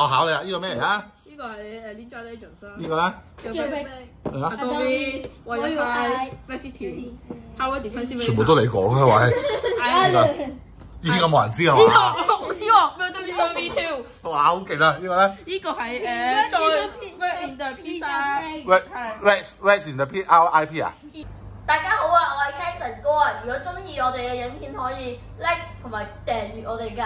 我考你啊，呢個咩嚟啊？呢個係誒 Ninja Legends 啦。呢個咧？要嗌 Max City Power Defensive 全部都你講啊，喂！係啊呢個冇人知啊呢嘛？個我知喎，咩對面上 V Two。哇，好勁啊！呢個咧呢個係誒再 Red in the Pizza。，Red 係 Red Red in the P R I P 啊！大家好啊，我係 Canson 哥啊！如果中意我哋嘅影片，可以 like 同埋訂閱我哋㗎。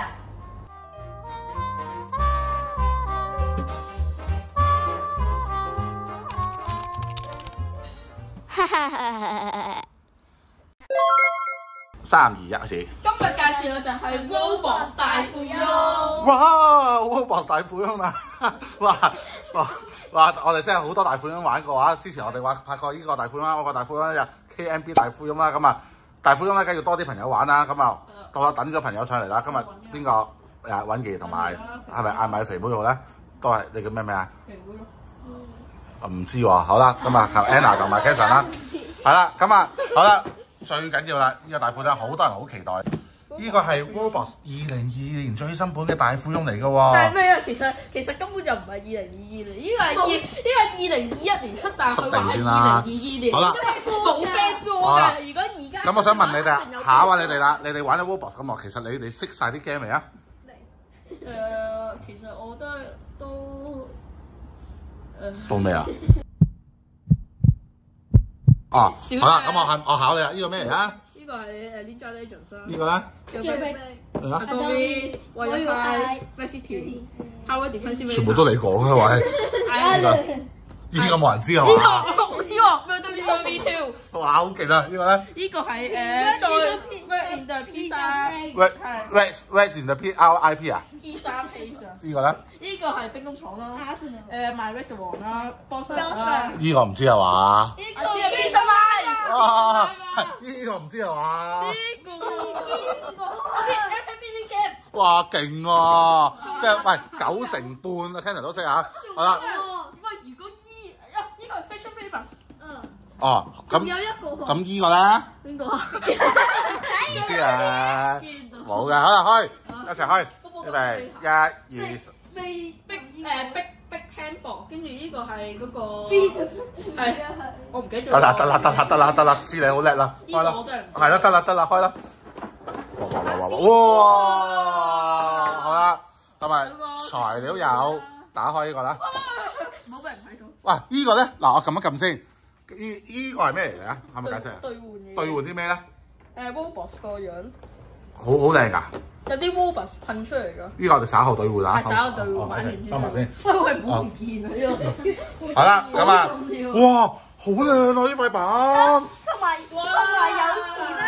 三二一開始。今日介紹嘅就係 Roblox 大富翁。哇！Roblox 大富翁啊！哇哇哇！我哋真係好多大富翁玩過啊！之前我哋玩拍過呢個大富翁，我個大富翁又 KMB 大富翁啦，咁啊大富翁咧，梗要多啲朋友玩啦，咁啊到我等咗朋友上嚟啦，今日邊個誒揾傑同埋係咪嗌埋肥妹號咧？都係你叫咩名啊？唔知喎，好啦，咁啊求 Anna 同埋 Jason 啦，係啦，咁啊好啦，最緊要啦，呢、個大富翁好多人好期待，呢個係 Roblox 二零二二年最新版嘅大富翁嚟嘅喎，但係咩啊？其實其實根本就唔係二零二二年，呢個係二呢個係二零二一年出，但係佢話係二零二二年，好啦。冇啦嘅。如果而家咁我想問你哋啊，考下你哋啦，你哋玩咗 Roblox 咁耐，其實你哋識晒啲 game 未啊？誒，其實我覺得都誒到未啊？哦，好啦，咁我考我考你啊，呢個咩嚟啊？呢個係誒 Ninja Legends 啦。呢個咧叫叫咩係啊，Adobe 我要 Wi-Fi 嗌 Max City Power Defensive。全部都你講啊，喂！係呢個冇人知啊呢嘛？個我知喎，咩對面上 V Two。哇，好勁啊！呢個咧呢個係誒再 Red in the Pizza。Red 係 Red Red in the P R I P 啊？Pizza Place 啊。呢個咧呢個係冰工廠啦。誒賣 Red 王啦，Boss 啦。呢個唔知係嘛？我知啊，Pizza Line。啊，係呢個唔知係嘛？呢個我知 RPG game。哇，勁喎！即係喂九成半啊，Tanner 都識啊！好啦，喂，如果係 Fashion Famous。哦，咁有一個咁呢個咧邊個？啊？唔知啊，冇噶，好啦，開一齊開，預備一二未逼誒逼逼 handball，跟住呢個係嗰個係我唔記得咗。得啦得啦得啦得啦得啦，知你好叻啦，開啦。呢個我真係唔，係啦得啦得啦，開啦！哇哇哇哇哇！哇！好啦，咁咪材料有，打開呢個啦。唔好俾人睇到。哇！呢個咧嗱，我撳一撳先，呢呢個係咩嚟嘅？可唔可以解釋啊？兑換嘅。兌換啲咩咧？誒 Roblox 個樣好好靚㗎！有啲 Roblox 噴出嚟㗎。呢個我哋稍後兌換啊。係稍後兌換好玩完先。收埋先。喂喂，唔好唔見啊呢個。好啦，咁啊，哇，好靚啊！呢塊板，同埋同埋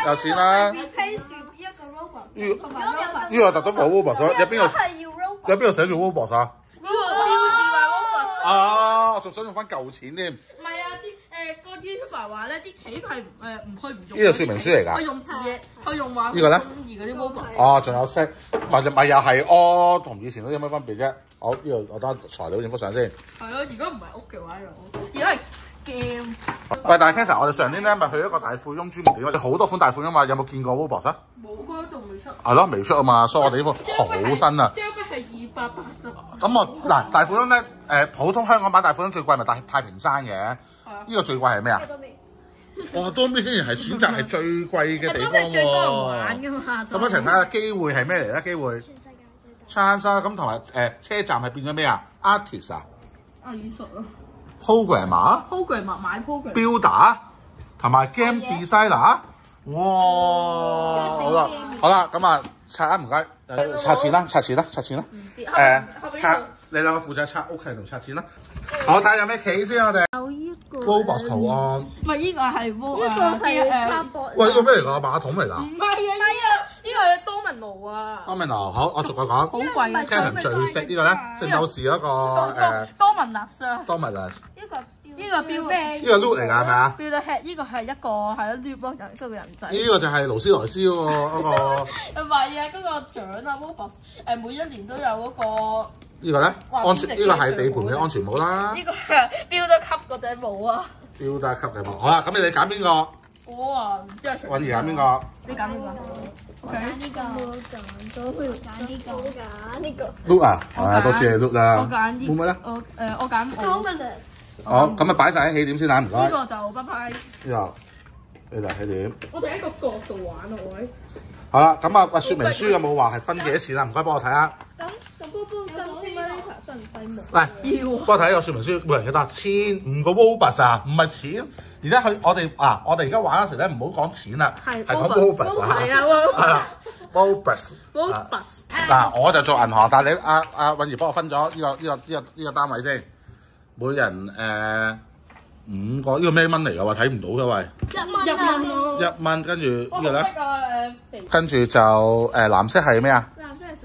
有錢啦，有錢啦呢同埋 robot，呢個特登放 Roblox 有邊度係要 robot，有邊度寫住 Roblox 啊？呢個標誌話 Roblox。啊，我仲想用翻舊錢添。唔係啊，啲誒個 YouTuber 話咧，啲棋係誒唔去唔用。呢個說明書嚟㗎佢用字嘅，佢用話呢個咧中意嗰啲 Roblox。哦，仲有色，咪咪又係哦，同以前嗰啲有乜分別啫？好，呢度我得材料影幅相先。係啊，如果唔係屋嘅話就，而家係 game。喂，但係 Cancer，我哋上年咧咪去一個大富翁專門店，你好多款大富翁嘛，有冇見過 Roblox 啊？冇嗰仲未出。係咯，未出啊嘛，所以我哋呢款好新啊。張筆係二百八十。咁我嗱大富翁咧，誒、普通香港版大富翁最貴咪大太平山嘅，呢、個最貴係咩啊？哇！多邊竟然係選擇係最貴嘅地方係最多人喎玩。㗎嘛。咁一齊睇下機會係咩嚟咧？機會全世界最大。chance 啊！咁同埋誒車站係變咗咩啊？artist 啊藝術啊，programmer、，program 買 program。builder 同埋 game designer。哇！好啦，好啦，咁啊拆啊唔該，誒拆錢啦，拆錢啦，拆錢啦。誒拆你兩個負責拆屋企同拆錢啦。我睇下有咩棋先，我哋有呢個 Roblox 圖案。唔係呢個係 Ro- 呢個係誒。喂，呢個咩嚟㗎？馬桶嚟㗎唔係啊，呢個呢個係多文奴啊，？Domino，好，我逐個講。好貴啊。Kevin 最識呢個咧，聖鬥士嗰個多誒多文納啊，Dominus，呢個呢個標呢個 Look 嚟㗎係咪啊？Build Head 呢個係一個係咯 Loop 咯，人即係個人仔。呢個就係勞斯萊斯嗰個嗰個 唔係啊，嗰個獎啊，Roblox 誒每一年都有嗰個呢個咧安全，呢個係地盤嘅安全帽啦呢個係 Build 級嗰頂帽啊。標得級嘅帽。好啦，咁你哋揀邊個？我啊唔知啊揾而揀邊個？你揀邊個？OK，呢個我揀咗，不如揀呢個。我揀呢個。look 啊，我啊多謝你 look 啦。我揀呢會唔會咧？我誒我揀我 Dominus。好，咁啊擺晒喺起點先啦，唔該。呢呢個就拜拜。度呢度起點。我哋喺個角度玩啊，喂。好啦，咁啊，喂，説明書有冇話係分幾多錢啊？唔該幫我睇下。先呢台順費冇。嚟。要幫我睇個說明書，每人幾多啊？千五個 Robux 啊，唔係錢。而且佢我哋啊，我哋而家玩嗰時咧，唔好講錢啦，係係講 Robux 啊，係啊係啦，Robux。，Robux。嗱，我就做銀行，但係你阿阿允兒幫我分咗呢個呢個呢個呢個單位先，每人誒五個，呢個咩蚊嚟㗎？喎，睇唔到嘅喂，一蚊一蚊啊！咯。一蚊，跟住呢我個咧，跟住就誒藍色係咩啊？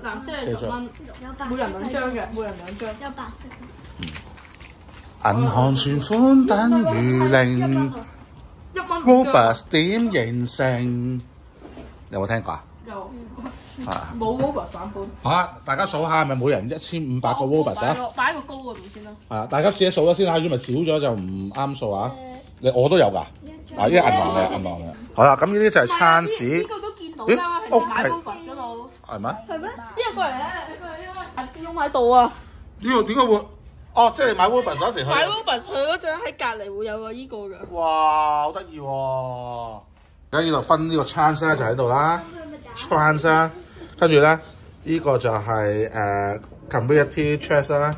藍色係十蚊，有白每人兩張嘅，每人兩張。有白色。銀行存款等於零一蚊五張。，Robux 點形成？有冇聽過啊？有啊！冇 Robux 版本。好啦，大家數下係咪每人一千五百個 Robux 啊？擺個擺喺個高嗰度先啦。係啊，大家自己數咗先啦，如果咪少咗就唔啱數啊！你我都有㗎，啊呢啲銀行嘅銀行嘅。好啦，咁呢啲就係餐市呢市，個都見到。係咪？係咩？呢個過嚟咧，過嚟呢個用喺度啊！呢個點解會？哦，即係你買 Robux 嗰時去。買 Robux 佢嗰陣喺隔離會有個依個嘅。哇，好得意喎！而家呢度分呢個 chance 咧就喺度啦，chance 啦，跟住咧呢個就係誒 community chest 啦，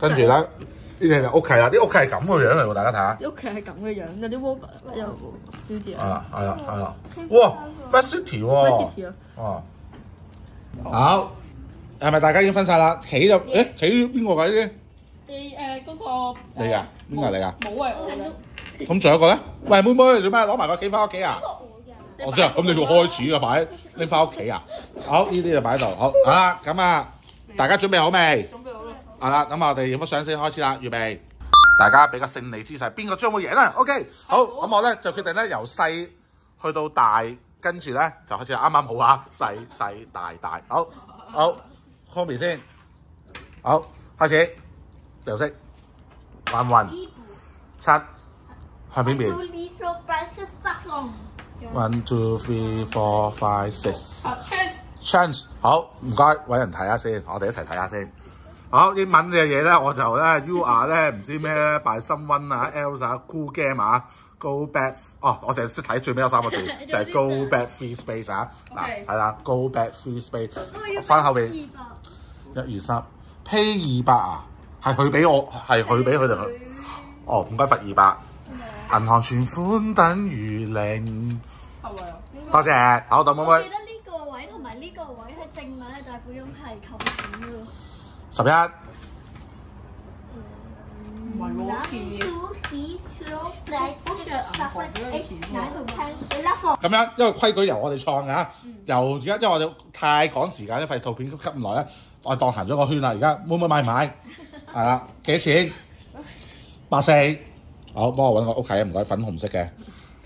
跟住咧呢啲就屋企啦，啲屋企係咁嘅樣嚟喎，大家睇下。屋企係咁嘅樣，有啲 Robux 有 studio。啊，係啊，係啊，哇，Best City 喎 Best City 啊！哦，好，係咪大家已經分晒啦？企就誒企邊個㗎呢啲？你誒嗰個你啊？邊個嚟㗎？冇係我嘅。咁仲有一個咧？喂，妹妹，做咩攞埋個企翻屋企啊？我知啊，咁你要開始啊，擺拎翻屋企啊。好，呢啲就擺喺度。好，好啦，咁啊，大家準備好未？準備好啦。係啦，咁我哋影幅相先開始啦，預備。大家俾個勝利姿勢，邊個將會贏啦？OK，好，咁我咧就決定咧由細去到大，跟住咧就開始啱啱好啊，細細大大，好，好 c o m 先，好，開始，顏色，彎彎，七，向邊邊 little breakfast song。？One two three four five six，chance，chance，好，唔該，揾人睇下先，我哋一齊睇下先。好，英文嘅嘢咧，我就咧，you are 咧唔知咩咧，by someone 啊，Elsa cool game 啊，go back 哦，我淨係識睇最尾有三個字，就係 go back free space 啊，嗱係啦，go back free space，翻後邊一二三，pay 二百啊，係佢俾我，係佢俾佢哋。佢，哦，唔該罰二百，銀行存款等於零，係咪啊？多謝，好，豆妹妹。我記得呢個位同埋呢個位係正位，大富翁係扣錢嘅。喎。十一。唔係喎，咁樣，因為規矩由我哋創嘅，由而家因為我哋太趕時間，一塊圖片吸唔耐咧，我哋當行咗個圈啦。而家妹妹買唔買？係啦，幾多錢？八四。好，幫我揾個屋企唔該，粉紅色嘅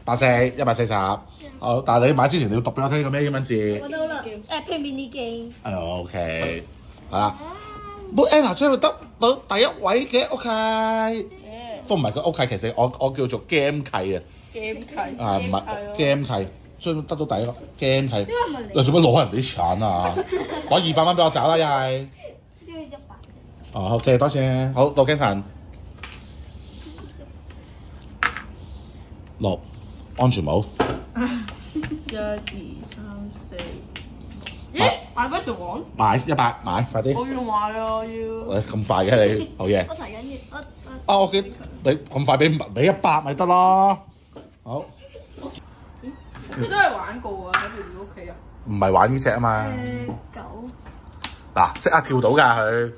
八四一百四十。好，但係你買之前你要讀俾我聽個咩英文字？我到啦。誒，Play Mini Game。係 OK，係啦。冇 Anna 將會得到第一位嘅屋企，都唔係佢屋契，其實我我叫做 game 契啊。game 契啊，唔係 game 契，將得到第一個 game 契。個唔係你你做乜攞人哋啲錢啊？攞二百蚊俾我走啦，又係。呢個一百。哦，OK，多謝。好，到 Ken 六安全帽，一二三？買咩成王？買一百買，快啲！我要買啊！我要。喂，咁快嘅你，好嘢！我提緊要，我啊，我記你咁快俾俾一百咪得咯。好，佢都係玩過啊！喺佢哋屋企啊。唔係玩呢只啊嘛。誒九。嗱，即刻跳到㗎佢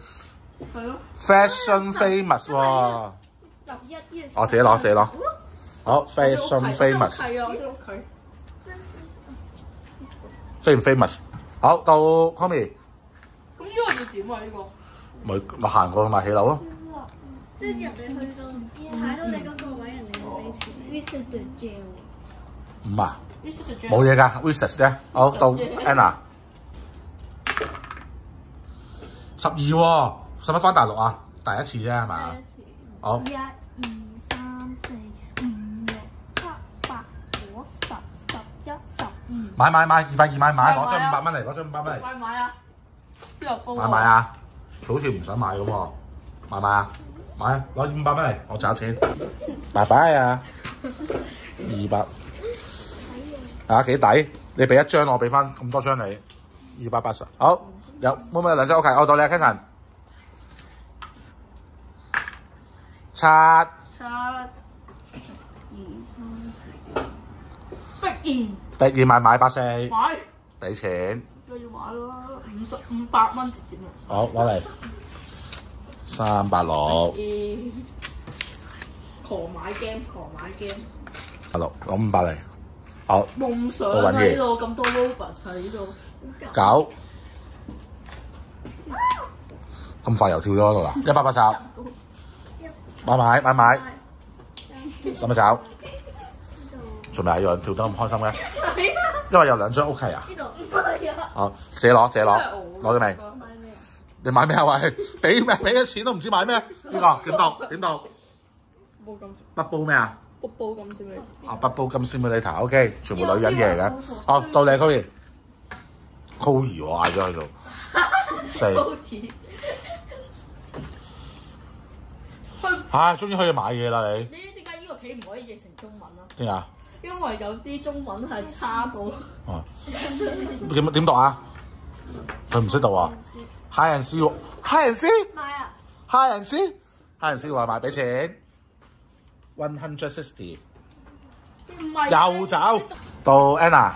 係咯。，fashion famous 喎。十一呢我自己攞，自己攞。好，fashion famous。係啊，我啲屋企。Fashion famous？好，到 Tommy 咁呢個要點啊？呢個。咪咪行過去買起樓咯。即係人哋去到睇到你嗰個位，人哋會俾錢你。Visit the jail。唔啊，冇嘢㗎，research 啫。好，到 Anna 十二喎，使乜翻大陸啊？第一次啫係嘛？好買買買，二百二買買，買攞張五百蚊嚟，攞張五百蚊嚟，買買啊！買買！啊！佢好似唔想買咁喎，買買啊！買啊！攞五百蚊嚟，我找錢。拜拜啊！二百啊幾抵？你俾一張我，俾翻咁多張你，二百八十。好，有冇冇兩張 OK？我到你啊，Ken。七七二三，必然突然買買八四，買，俾錢。都要買啦！五十五百蚊直接啊！好，攞嚟。三百六，咦，狂買 game，狂買 game，百六攞五百嚟。好，夢想喺度咁多 robot 喺度，九咁快又跳咗嗰度啦，一百八十，買買買買，使乜找？做咩啊？有人跳得咁開心嘅？因為有兩張屋企啊！呢度唔係啊，好，自己攞，自己攞，攞攞咗未？買咩啊？你買咩啊？喂，俾咩？俾咗錢都唔知買咩？呢個點讀？點讀？冇咁北煲咩啊？不煲咁先你。啊，不煲金 simulator，OK，全部女人嘢嚟嘅。哦，到你 Kobe。Kobe 我嗌咗佢做四，好似唉，終於可以買嘢啦你。你知點解呢個棋唔可以譯成中文啊？點解？因為有啲中文係差到哦，點點讀啊？佢唔識讀啊 and 喎，High and C，High 買啊！and C，High and C 話買俾錢，one hundred sixty，唔係又走到 Anna，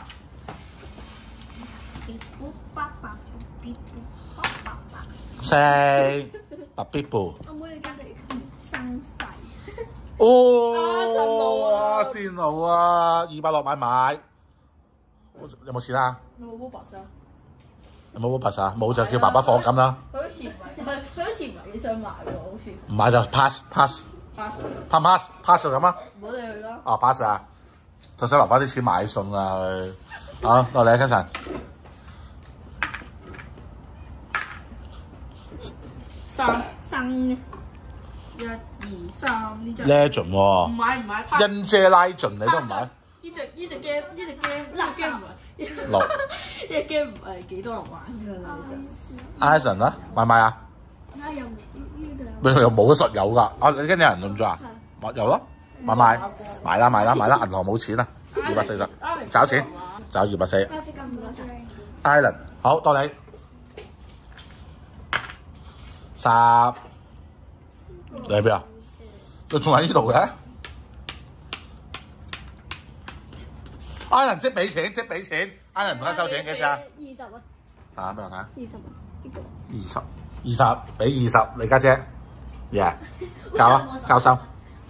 八百必八百八。四白必布，我妹你真係生細。哦，啊啊線路啊，二百六買買，有冇錢啊？有冇 robot 啊？有冇 Uber 啊？冇就叫爸爸放金啦，佢好似唔係，佢佢好似唔係幾想買喎，好似唔買就 pass pass pass，pass pass pass 就咁啊！唔好理佢啦。哦 pass 啊，就想留翻啲錢買餸啊佢。好，到你啊 Kenson，三生嘅。Legend 唔喎，買唔買 pass。恩姐拉盡你都唔買，呢只呢隻 game 呢隻 game 呢隻 game 唔係六 呢隻 game 唔係幾多人玩㗎啦，其實。Ison 啦，買唔買啊？啊又呢度有。咩又冇實有㗎？啊你跟住有人論咗啊？買有咯，買買買啦買啦買啦，銀行冇錢啊，二百四十，找錢找二百四。，Island 好到你十，你喺邊啊？佢仲喺呢度嘅，Island 即俾錢即俾錢，Island 唔該收錢幾錢啊？二十啊，啊俾我睇下。二十啊，呢個。二十，二十俾二十，你家姐，yeah，交啊，教收。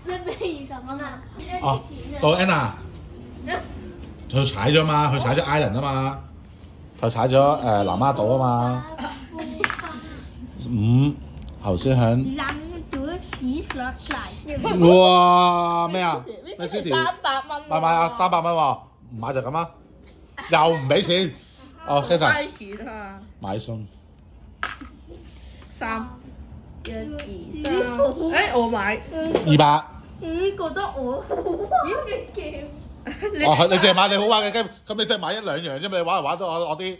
你俾二十蚊啊？哦，到 Anna，佢踩咗嘛，佢踩咗 Island 啊嘛，佢踩咗誒南丫島啊嘛，五頭先響，冷咗 哇咩啊？咩 City？三百蚊。買買啊，三百蚊喎，唔買就咁啊，又唔俾錢，哦，Jason 開錢啊！買餸，三一二三，誒我買。二百。咦，覺得我好玩嘅 game。哦，你淨係買你好玩嘅 game，咁你真係買一兩樣啫嘛，你玩嚟玩到我我啲。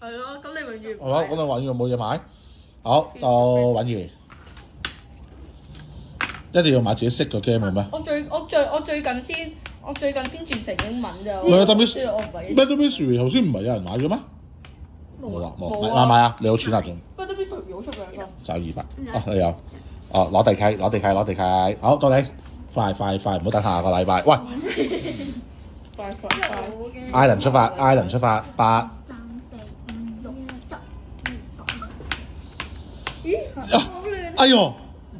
係咯，咁你永遠唔好啦，買嗰度揾完冇嘢買。好，到揾完，一定要買自己識嘅 game 嘅咩？我最我最我最近先我最近先轉成英文咋。喂，Double 所以我唔係。Murder Mystery 頭先唔係有人買嘅咩？冇啊，冇，冇啊買買買啊！你有錢啊仲？Murder Mystery 好出名㗎。找二百，哦你有，哦攞地契，攞地契，攞地契，好到你，快快快，唔好等下個禮拜。喂快快快！，Island 出發，Island 出發，八，三四五六七。咦啊哎呦，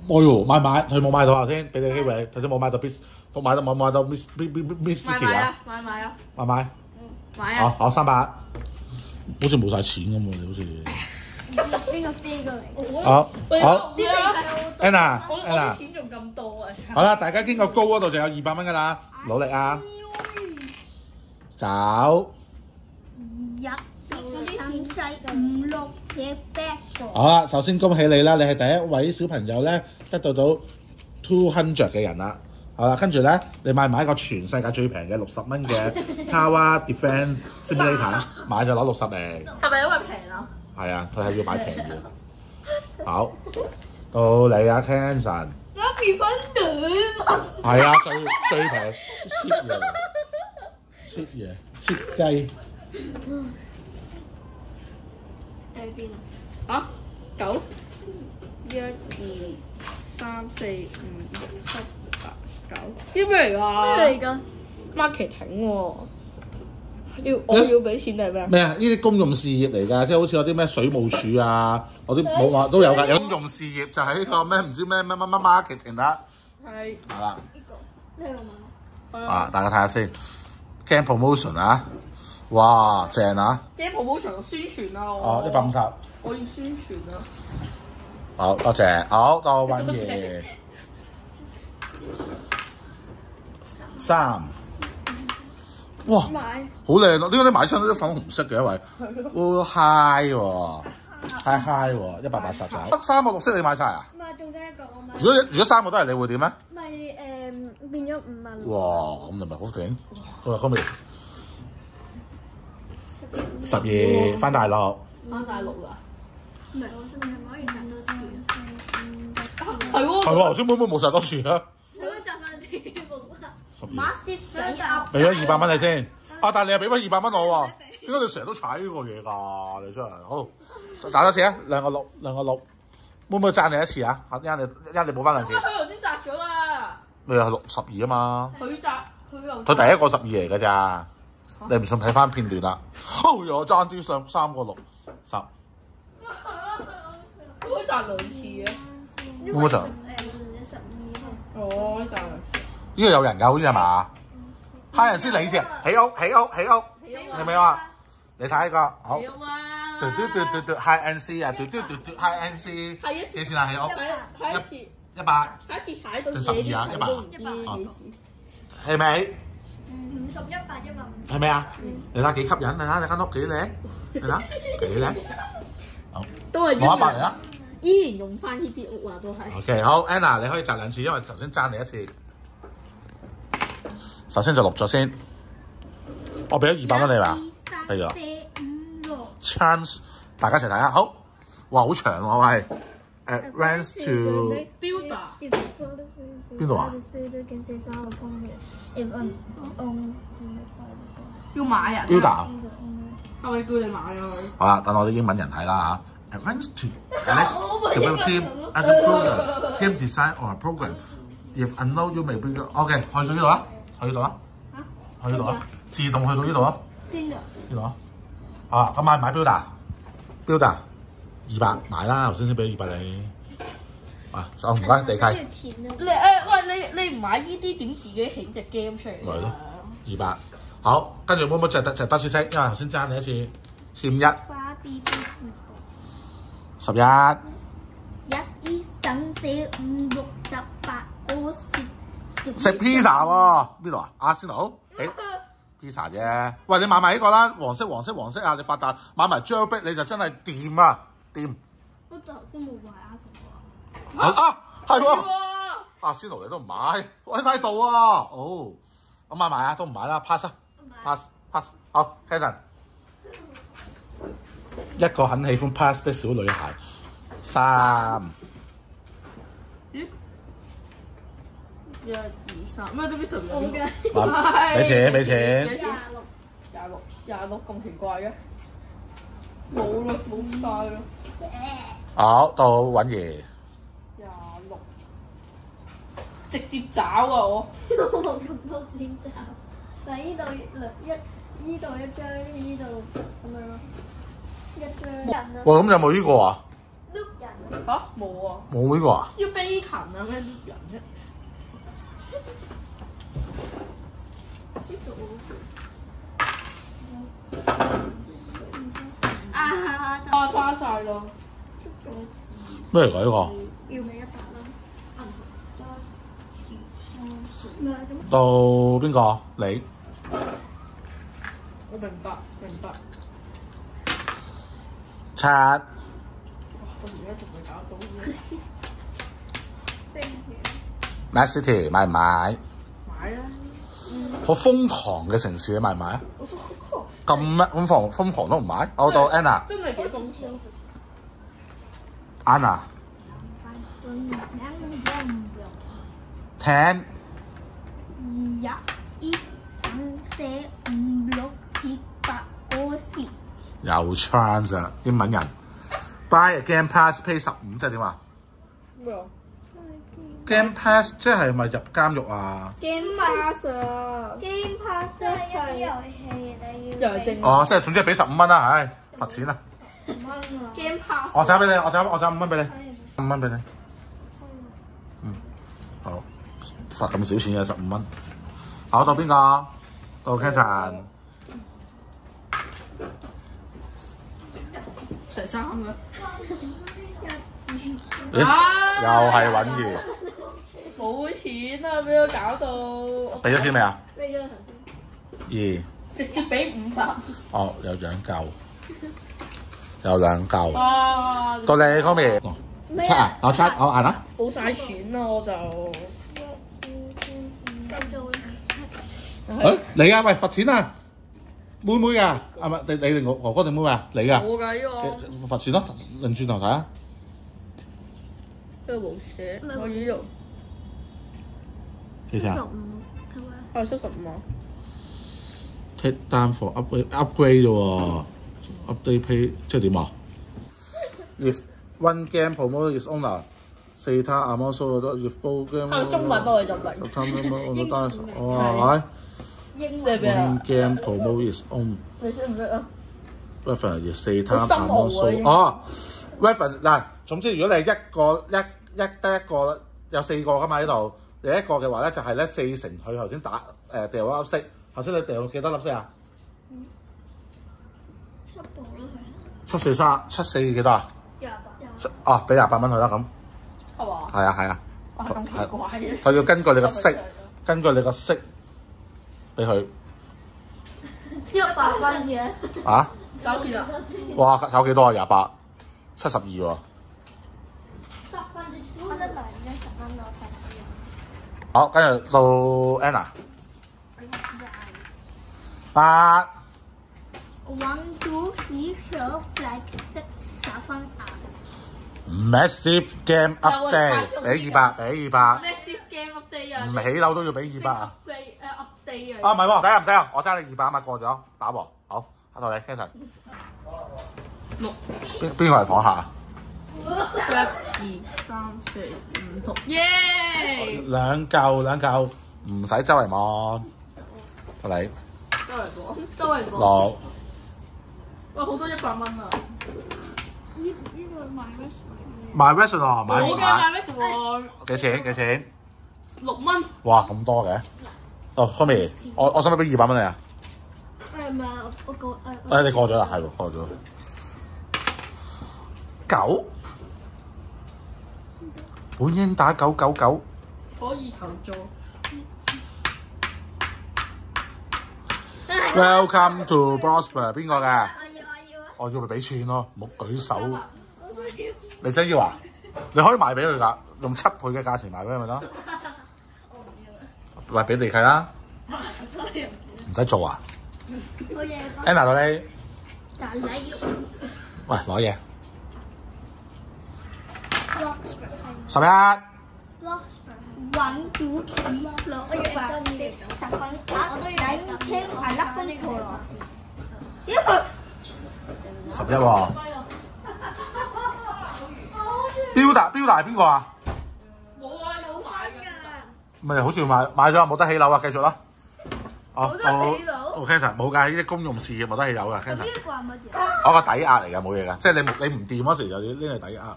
哎呦，買買，佢冇買到啊先，俾你機會，頭先冇買到 Miss，冇買到冇買到 Miss Miss 買 City 啊買啊，買買啊，買買。買啊！好好三百，好似冇晒錢咁喎，你好似。邊個飛過嚟？好，喂好啲啊！，Anna，我我啲錢仲咁多啊！好啦，大家經過高嗰度就有二百蚊噶啦，努力啊！九，一、二、三、四、五、六、七、八個。好啦，首先恭喜你啦，你係第一位小朋友咧得到到 two hundred 嘅人啦，好啦，跟住咧，你買唔買一個全世界最平嘅六十蚊嘅 Tower Defense Simulator？買就攞六十零。係咪因為平咯？係啊，佢係要買平嘅。好，到你啊，Canson。我變分短嘛，係啊，最最平 cheap 嘢，cheap 嘢，cheap 雞。喺邊啊？啊，九，一二三四五六七八九，啲咩嚟咩㗎嚟㗎？？marketing 喎，要我要俾錢定係咩啊？咩啊？呢啲公用事業嚟㗎，即係好似有啲咩水務署啊，我啲冇話都有㗎。有公用事業就係呢個咩唔知咩咩乜乜 marketing 啦，係係啦。呢個嘛，啊，大家睇下先，game promotion 啊，哇，正啊！！game promotion 宣傳啊！我哦，一百五十，我要宣傳啊！好多謝，好到揾多嘢三，哇！好靚咯！點解你買親都粉紅色嘅？因為好 high 喎，high high 喎，一百八十仔。三個綠色你買晒啊？唔係仲爭一個我買如，果如果三個都係你會點咧？咪誒變咗五萬。哇！咁你咪好勁。好啦，今日十二翻大陸，翻大陸啦，唔係我上面係咪可以賺多次啊？係喎，係喎，頭先妹妹冇晒多次啊！你可以賺翻啲冇啊？十二，俾咗二百蚊你先。啊！但係你又俾翻二百蚊我喎，點解你成日都踩呢個嘢㗎？你真係好打多次啊！兩個六，兩個六，妹妹讚你一次啊！一陣你一陣你補翻兩次因為。佢頭先摘咗啦，咩啊？六十二啊嘛，佢摘佢又佢第一個十二嚟㗎咋，你唔信睇翻片段啦。哦，又爭啲上三個六十，佢可以摘兩次嘅，因冇乜賺誒十二哦，可以摘兩次。呢個有人㗎，好似係嘛？蝦人先你先，起屋起屋起屋，係咪啊？你睇呢個好，嘟嘟嘟嘟嘟 high N C 啊，嘟嘟嘟嘟 high N C，係一次幾錢啊？起屋睇睇一次，一百，睇一次踩到自己啲睇都唔知幾時。係咪？五十一百一百五。係咪啊？你睇幾吸引，你睇你間屋幾靚，你睇幾靚，都係攞一百嚟啊！依然用翻呢啲屋啊，都係。OK，好，Anna，你可以擲兩次，因為頭先爭你一次。首先就錄咗先，我俾咗二百蚊你嘛，係啊 chance，大家一齊睇下。好，哇，好長喎，喂。誒，runs to Builder 邊度啊？要買啊？builder。係咪叫你買啊佢？好啦，等我啲英文人睇啦嚇。Runs to Alex develop team as a program, game design or a program. If unknown, you may be. OK，去到呢度啊，去呢度啦，去呢度啊，自動去到呢度啊。邊度？呢度啊！啊，咁買唔買 builder？builder 二百買啦，頭先先俾二百你。啊，好唔該，地契！你誒喂，你你唔買呢啲點自己起只 game 出嚟咪係？二百。好，跟住妹妹就得就得雪色，因為頭先爭你一次，欠一花 B B 十一。一二三四五六七八九。食 pizza 喎，邊度啊？阿仙奴，誒 pizza 啫。喂，你買埋呢個啦，黃色黃色黃色啊！你發達買埋壁你就真係掂啊，掂。我頭先冇買阿仙奴。啊啊，係喎。哇！阿仙奴你都唔買，喺晒度啊！哦，我買埋啊，都唔買啦，pass 啊，pass pass。好 o n 一個很喜歡 pass 的小女孩，三。一二三，咩都 Mr. 我嘅啊俾錢俾幾錢？廿六。廿六，廿六咁奇怪嘅，冇啦，冇晒啦，好到揾爺，廿六，直接找啊我，我冇咁多錢找。嗱，呢度兩一，呢度一張，呢度咁樣咯，一張人啊，喂咁有冇呢個啊？碌人冇啊，冇呢個啊？要悲勤啊咩碌人啫，呢度啊，啊花晒咯，咩嚟㗎呢個？要咪一百到邊個？你我明白明白，七我而家仲未搞到。you。Nice City 買唔買？好瘋狂嘅城市，你買唔買啊？咁咩？咁瘋瘋狂都唔買？我到 Anna，Anna，真係幾瘋狂。Anna 一、二、三、四、五、六、七、八、九、十。有 chance 啊！英文人 buy a game pass pay 十五，即係點啊咩啊？game pass 即係咪入監獄啊？？Game Pass 啊！Game Pass 即係一啲遊戲你要哦，即係總之係俾十五蚊啦，唉，罰錢啦！五蚊啊！Game Pass。我找俾你，我找我找五蚊俾你，五蚊俾你。嗯，好，罰咁少錢嘅十五蚊。考到邊個？到 Kenson。成三嘅。咦？啊又係揾住，冇錢啊！俾我搞到，俾咗錢未啊？俾咗頭二，直接俾五百。哦，有兩嚿，有兩嚿。哇！到你 Komi，七啊，我七，我硬啦。冇晒錢啦，我就先收租啦。誒，你啊，喂，罰錢啊！妹妹啊，係咪你你定我哥哥定妹妹啊？你啊，我㗎呢個，罰錢咯，擰轉頭睇啊！呢個冇寫，我呢度幾錢啊十五係咪？係七十五啊。？Take down for upgrade upgrade 啫喎，update pay 即係點啊？If one game promoter is owner，四他 m o s o if both game 係中文我哋就明，September on the dance，哇！英即係咩啊 One？game promoter is owned。你識唔識啊？reference 四攤好深奧啊 promotion 已經哦，reference 嗱，總之如果你係一個一一得一個有四個噶嘛呢度，你一個嘅話咧就係咧四成佢頭先打誒掉嗰粒色，頭先你掉幾多粒色啊？七七四三七四幾多啊？佢，廿八哦，俾廿八蚊佢啦咁，係嘛？係啊係啊，哇咁奇怪嘅。佢要根據你個色，根據你個色俾佢一百蚊嘅。啊！搞掂啦！哇，炒幾多啊？廿八，七十二喎。十分都得兩張十蚊攞睇好，跟住到 Anna 八。One two three four five six seven eight。Massive Game Update 係俾二百，俾二百，Massive game update 啊？唔起樓都要俾二百啊！update 誒 update 啊啊！唔係喎，唔使啊唔使啊，我爭你二百啊嘛，過咗打和，好，下到你 Kenton，六邊邊個係房客啊？一二三四五六，耶！兩嚿兩嚿，唔使周圍望，到你周圍望，周圍講，六哇好多一百蚊啊！呢呢個賣咩？買 restaurant 買唔我嘅買？買咩食喎？幾錢幾錢？六蚊，哇咁多嘅，哦 Tommy，我我使唔使俾二百蚊你啊？誒唔係，我過誒。誒你過咗啦，係喎過咗。九，本應打九九九。可以求助。Welcome to Prosper，邊個嘅？我要我要啊！我要咪俾錢咯，唔好舉手。你真要啊？你可以卖俾佢噶，用七倍嘅價錢卖俾佢咪得？我唔要。賣俾你契啦。唔使做啊？Anna。但要。喂，攞嘢。十一。十一喎。達標達係邊個啊？冇啊，冇買㗎。咪好似買買咗冇得起樓啊！繼續啦。哦，冇得起樓哦，Kenson 冇㗎，呢啲公用事業冇得起樓㗎。呢個係乜嘢？我個抵押嚟㗎，冇嘢㗎，即係你你唔掂嗰時就呢個抵押。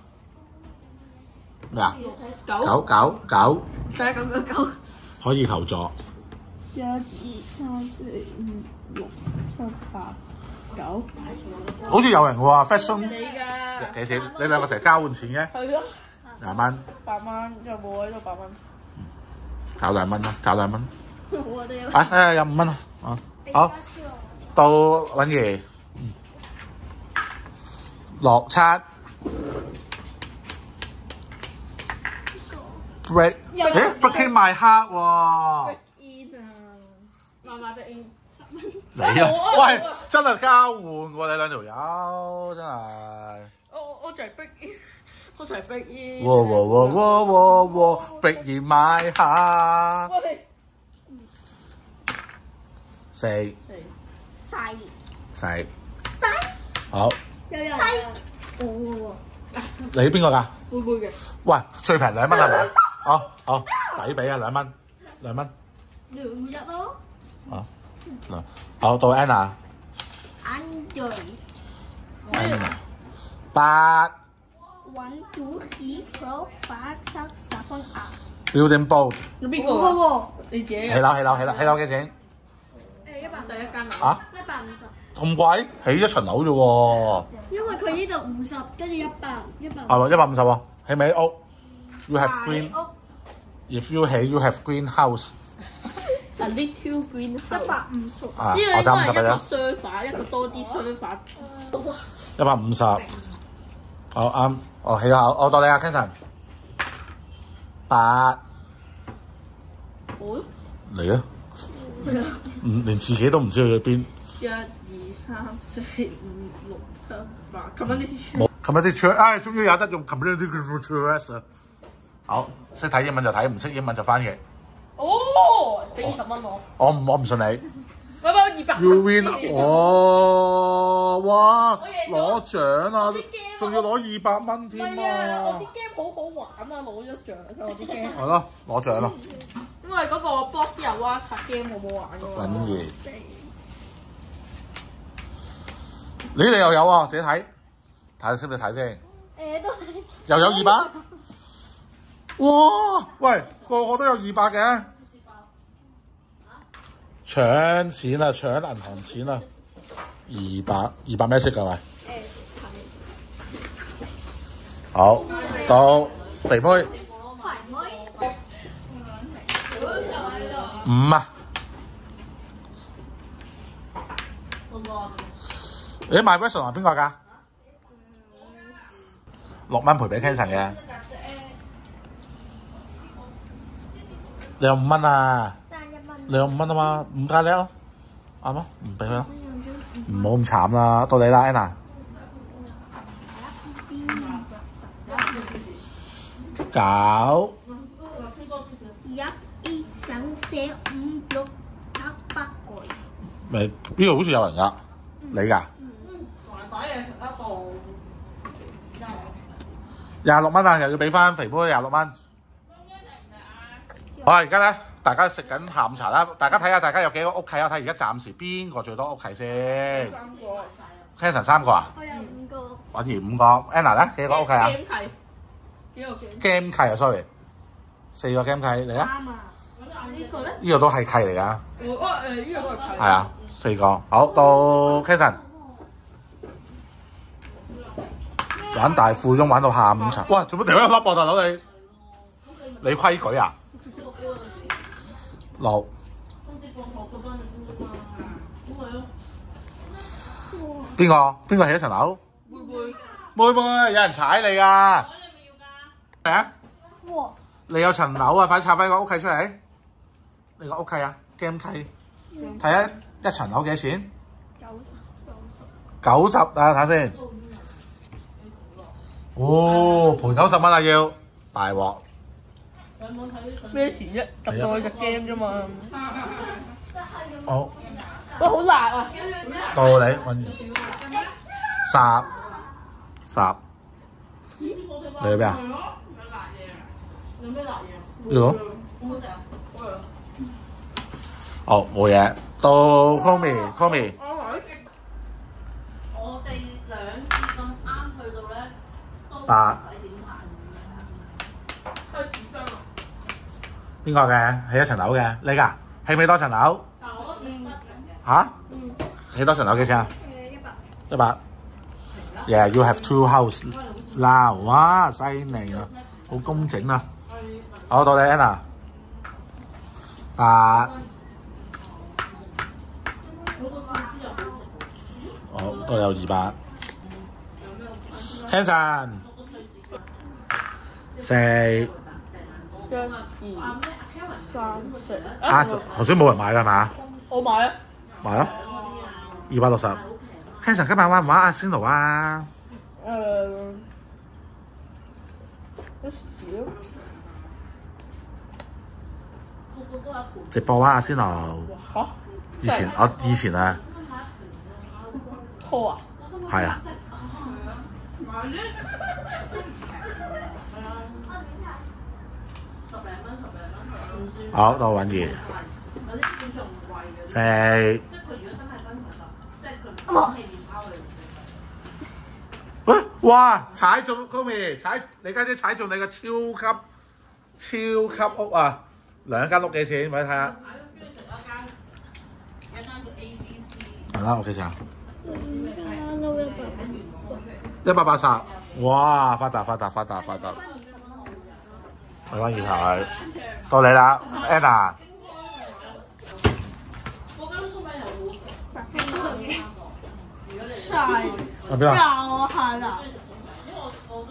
咩啊？九九九九九九九。可以求助。一二三四五六七八九。好似有人喎，fashion 你㗎。幾錢？你兩個成日交換錢嘅，係咯，廿蚊，八蚊有冇喺度八蚊。找兩蚊啦，找兩蚊。我哋有。啊，誒有五蚊啊，啊好，到揾爺，嗯六七，break，又誒 breaking my heart 喎。你啊，喂，真係交換喎！你兩條友真係。我我我就係逼，我就係逼 E。喎喎喎喎喎喎，逼而買下喂，四四細四好，有人我你邊個㗎？會會嘅。喂，最平兩蚊係咪？好好抵俾啊，兩蚊兩蚊。兩日咯好嗱，好到 Anna，Android Anna 八 one two three four 八七十分啊！Building Boat 你邊個啊？喎，你自己起嘅。樓起樓起樓起樓幾錢？誒一百十一間啊。啊一百五十，咁貴？起一層樓啫喎，因為佢呢度五十，跟住一百一百。係喎一百五十喎，起咪屋。You have green. If you 起 you have green house A little green 一。百五十，啊，呢個我應該係一個，sofa，一個多啲 sofa。一百五十。好啱，我起下，我到你啊，Kenson。八好。嚟啊！唔連自己都唔知去咗邊。一二三四五六七八，咁樣呢啲冇 community 唉，終於有得用 community！好，識睇英文就睇，唔識英文就翻譯。哦，俾二十蚊我，我唔我唔信你。喂喂，二百。You win！哦，哇，攞獎啊！仲要攞二百蚊添係啊，我啊啲！game 好好玩啊，攞咗獎啊，我啲 game。係咯，攞獎咯，因為嗰個 Boss 又蛙刷 game 好好玩㗎嘛。緊要。你哋又有啊？自己睇，睇識唔識睇先？誒都係又有二百？哇！喂，個個都有二百嘅，搶錢啊！搶銀行錢啊！二百二百咩色㗎喂？好，到肥妹五啊！你買 Weston 係邊個㗎？六蚊賠俾 Kenson 嘅，你有五蚊啊！你有五蚊啊嘛，五加叻咯，啱啊，唔俾佢啦，唔好咁慘啦，到你啦，Anna，九一、二、三、四、五、六、七、八個。咪呢度好似有人㗎，你㗎，擺嘢食一部。廿六蚊啊，又要俾翻肥妹廿六蚊。好啦，而家咧大家食緊下午茶啦，大家睇下大家有幾個屋企啊？睇而家暫時邊個最多屋企先三個。？Kenson 三個啊，我有五個。允兒五個，Anna 咧幾個屋企啊 game 契。幾個 game？？Game 契啊，sorry，四個 game 契嚟啊，啱啊！呢個咧？呢個都係契嚟㗎。我哦誒呢個都係契。係啊，四個。好，到 Kason 玩大富翁玩到下午茶。哇！做乜掉一粒啊，大佬你？你規矩啊？六邊個？邊個起一層樓？會唔會？妹妹，有人踩你啊！係啊！哇！你有層樓啊！快啲拆翻個屋契出嚟！你個屋契啊，game 契，睇下一層樓幾多錢？九十九十。九十啊，睇下先。哦，賠九十蚊啊要，大鑊！咩事啫？揼到佢隻 game 啫嘛。好，喂，好辣啊！到你揾十十，你去邊啊？有咩辣嘢？呢個哦冇嘢，到 Komi，Komi 我哋兩次咁啱去到咧，八使點行。係紙巾啊！邊個嘅？起一層樓嘅，你㗎？起幾多層樓？吓？起多層樓幾錢啊？誒一百。一百。Yeah, you have two house 嗱，哇，犀利啊，好工整啊！好，到你 Anna，八。好，都有二百。Hanson，四一、二、三、四。啊，頭先冇人買㗎係嘛？我買啊！買啊，二百六十。Ken Sir 今日玩唔玩阿仙奴啊？誒，一時。直播啊，阿仙奴。嚇？以前我以前啊，拖啊！係啊，好到允兒有啲觀眾唔貴嘅，食。即係佢如果真係真係即係佢唔係麵包嚟嘅。喂，哇！踩中 Komi，踩你家姐踩中你個超級超級屋啊！兩間屋幾錢？咪睇下。買咗跟住食一間，一間叫 A B C，係啦，我幾錢一百蚊。一百八十。哇！發達發達發達發達。睇翻二台，到你啦食。晒喺邊啊？我係啦，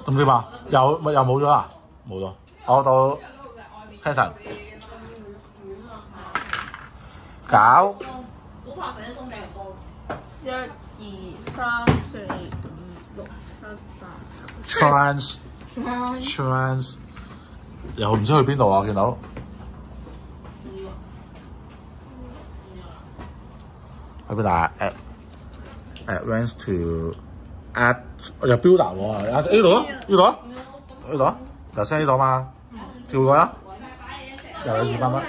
咁點啊？又咪又冇咗啊？冇咗。我到 Kenson。搞。一、二、三、四、五、六、七、八。trans trans 又唔知去邊度啊？見到去邊度啊？at advance to at 有 builder 喎，啊呢度啊呢度啊呢度啊，頭先呢度嘛，跳過啦，又有二百蚊。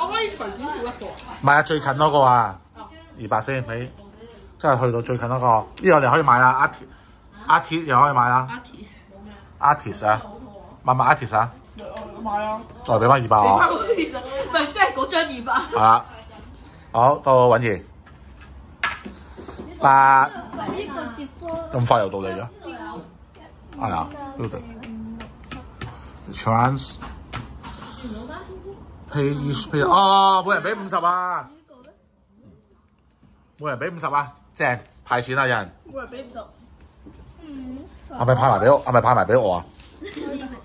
我可以隨便跳一個。唔係啊，最近嗰個啊，二百先，你即係去到最近嗰個，呢個你可以買啦，阿鐵阿鐵又可以買啦阿 T，，artist 啊，買唔買 artist 啊？買啊！再俾翻二百你我，翻嗰啲就唔係即係嗰張二百。係啦，好到允兒，八呢個跌科咁快又到你咗，係啊，builder trans pay each pay 哦，每人俾五十啊，每人俾五十啊，正派錢啊，有人。每人俾五十。係咪派埋俾我？係咪派埋俾我啊？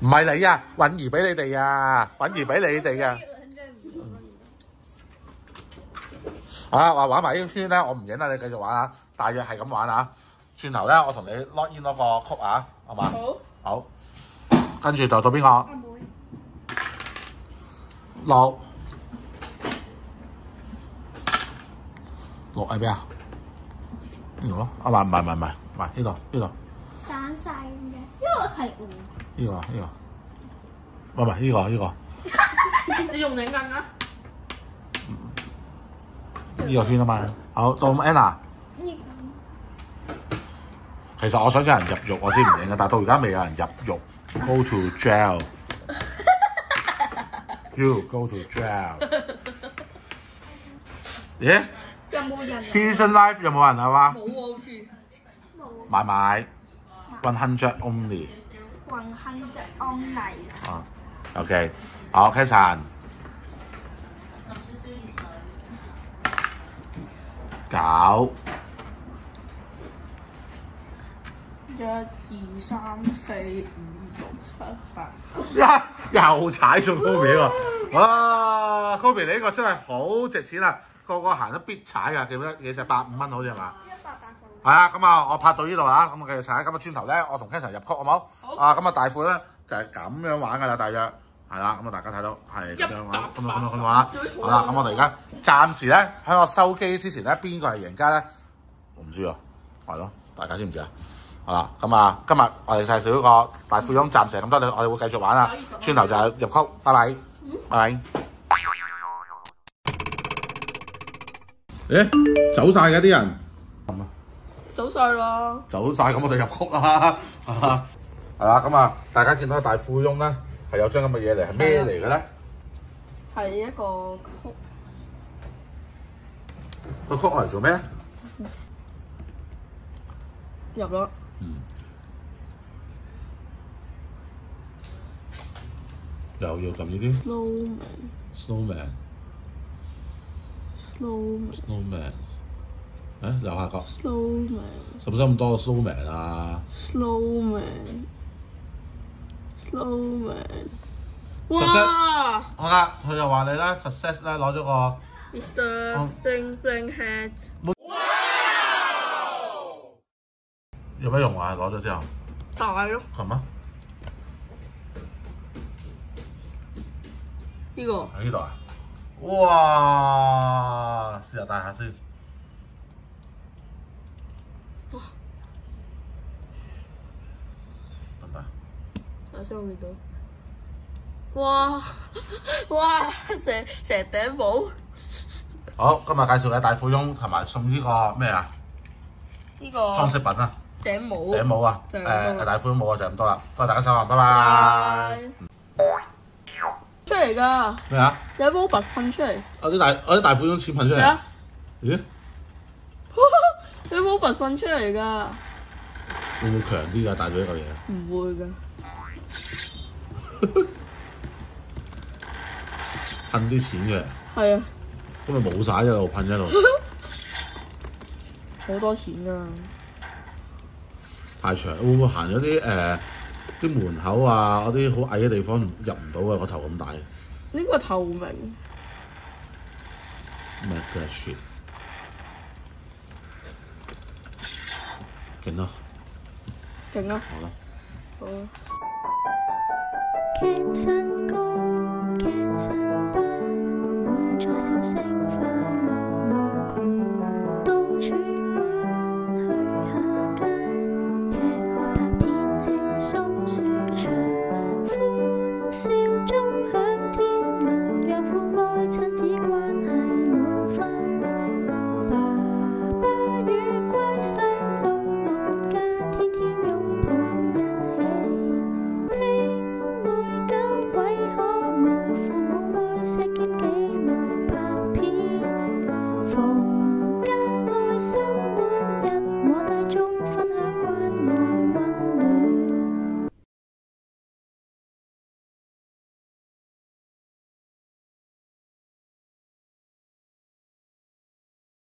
唔係你啊，允兒俾你哋啊，允兒俾你哋啊。啊，話玩埋呢個圈咧，我唔影啦，你繼續玩啊，大約係咁玩啊。轉頭咧，我同你 lock in 嗰個曲啊，好嘛？好。好。跟住就到邊個？六六喺邊啊？呢度咯，啊唔係唔係唔係唔係，唔係呢度呢度散晒嘅，因為係我。呢個呢個，唔係唔係呢個呢個你用領巾啊？呢個圈啊嘛。好，到 Anna。其實我想有人入獄，我先唔影嘅，但係到而家未有人入獄。Go to jail。You go to jail。咦有冇人？？Prison Life 有冇人係嘛？冇喎，好似。買買 one hundred only。雲亨隻安妮。啊，OK，好熱水。搞一、二、三、四、五、六、七、八。又踩中 Kobe 喎！哇，Kobe 你呢個真係好值錢啊！個個行得必踩㗎，記唔記得百五蚊好似係嘛？一百八十。係啊，咁啊，我拍到呢度啦，咁我繼續踩。咁啊，轉頭咧，我同 Ken 入曲好冇？好啊，咁啊，大款咧就係咁樣玩㗎啦，大約係啦。咁啊，大家睇到係咁樣玩，咁樣咁樣咁樣玩。好啦，咁我哋而家暫時咧喺我收機之前咧，邊個係贏家咧？我唔知啊，係咯，大家知唔知啊？好啦，咁啊，今日我哋介紹呢個大富翁，暫時係咁多，我哋會繼續玩啦。轉頭就係入曲，拜拜，拜拜。誒，走晒嘅啲人。走晒啦！走晒咁，我哋入曲啦，係啦，咁啊，大家見到大富翁咧係有張咁嘅嘢嚟，係咩嚟嘅咧？係一個曲，個曲我嚟做咩？入咗。又要撳呢啲 Snowman。snowman、Snowman。snowman，誒右下角，Snowman。使唔使咁多 snowman 啊？Snowman。Snowman。Success 哇好啦，佢就話你啦 success 啦攞咗個。！Mr. 嗯 Bling Bling Head。有咩用啊？攞咗之後，大咯，琴啊呢個喺呢度啊！哇！試下戴下先。得唔得？頭先我見到。哇！哇！成成頂帽。好，今日介紹你大富翁同埋送呢個咩啊？呢個裝飾品啊，頂帽。頂帽啊，就係咁多啦誒大富翁帽啊，就咁多啦。多謝大家收看，拜拜。出嚟㗎，咩啊？有 robot 噴出嚟。我啲大我啲大富翁錢噴出嚟。啊，咦？有 robot 噴出嚟㗎。會唔會強啲㗎？大咗一個嘢？唔會㗎。噴啲錢嘅，係啊，咁咪冇晒一路噴一路，好多錢㗎。太長。會唔會行咗啲誒啲門口啊？嗰啲好矮嘅地方入唔到啊！個頭咁大。呢個透明。咩嘅 shit？勁啦，勁啊！好啦。好啊。傾新歌，傾新班，滿載笑聲